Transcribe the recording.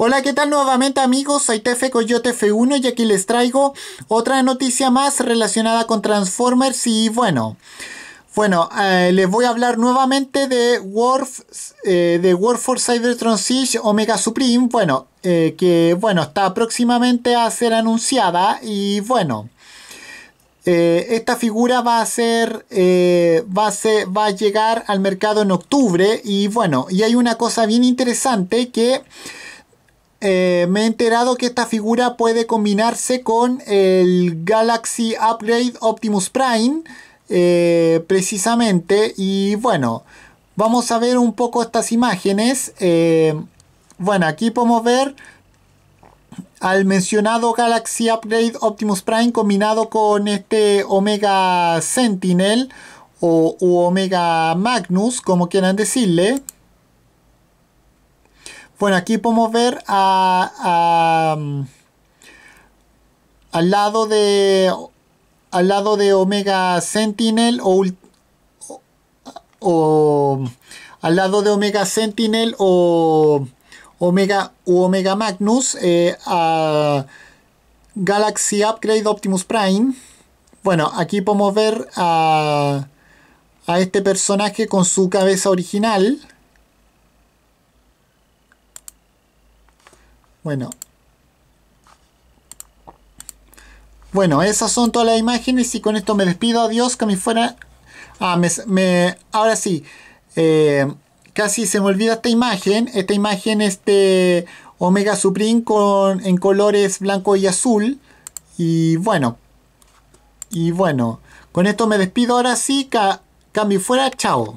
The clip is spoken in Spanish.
Hola, ¿qué tal nuevamente amigos? Soy Tefe Coyote F1 y aquí les traigo otra noticia más relacionada con Transformers y bueno, bueno, eh, les voy a hablar nuevamente de Warf, eh, de War for Cybertron Siege Omega Supreme, bueno, eh, que bueno, está próximamente a ser anunciada y bueno, esta figura va a ser, va a ser, va a llegar al mercado en octubre y bueno, y hay una cosa bien interesante que eh, me he enterado que esta figura puede combinarse con el Galaxy Upgrade Optimus Prime, eh, precisamente. Y bueno, vamos a ver un poco estas imágenes. Eh, bueno, aquí podemos ver al mencionado Galaxy Upgrade Optimus Prime combinado con este Omega Sentinel o Omega Magnus, como quieran decirle. Bueno, aquí podemos ver al lado de al lado de Omega Sentinel o, al lado de Omega Sentinel o Omega Omega Magnus eh, a Galaxy Upgrade Optimus Prime. Bueno, aquí podemos ver a, a este personaje con su cabeza original. Bueno. Bueno, esas son todas las imágenes y con esto me despido. Adiós, que me fuera... Ah, me, ahora sí. Eh, casi se me olvida esta imagen. Esta imagen es de Omega Supreme con, en colores blanco y azul. Y bueno. Y bueno. Con esto me despido ahora sí. cambio fuera. Chao.